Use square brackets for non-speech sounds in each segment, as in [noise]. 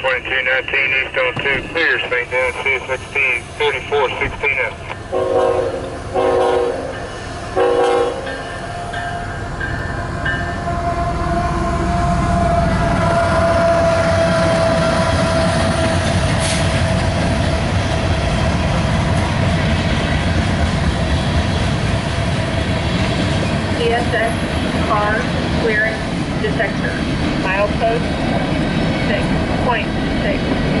2219 east on 2, clear, St. Denis, CSXT 3416F. CSX car clearance detector. Milepost six point six.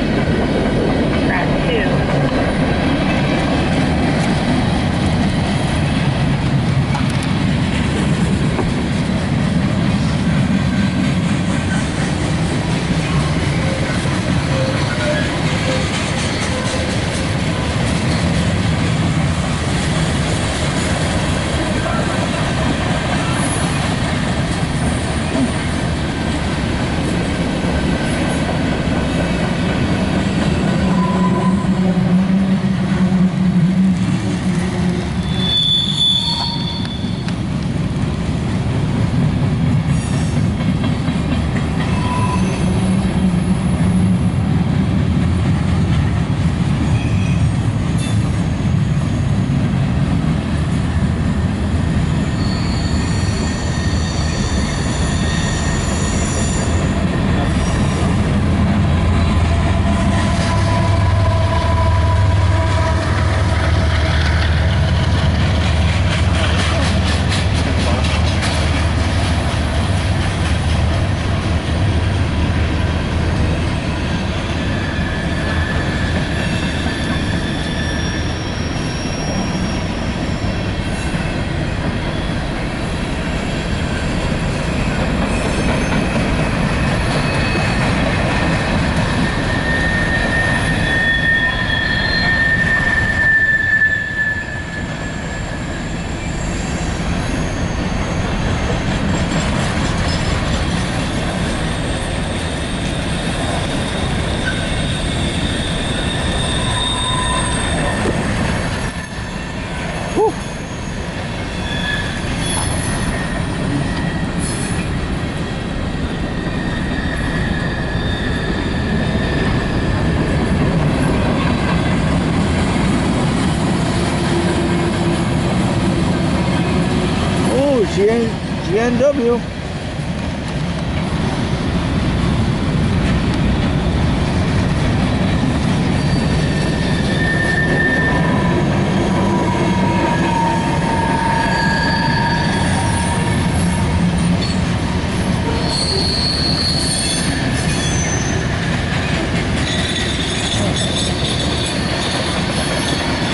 BMW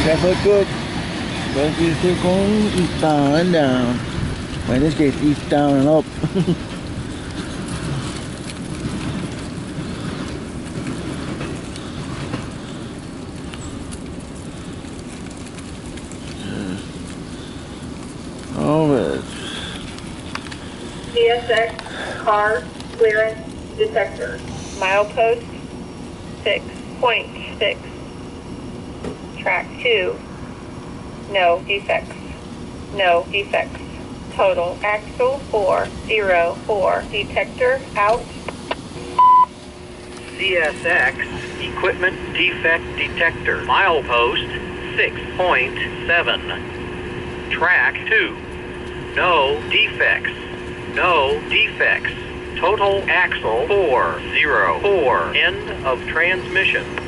That's a good. But you still going down and down. In this case, east down and up. [laughs] All right. CSX car clearance detector. Milepost six point six. Track two. No defects. No defects. Total axle four zero four. Detector out. CSX Equipment Defect Detector. Milepost 6.7. Track 2. No defects. No defects. Total axle 404. End of transmission.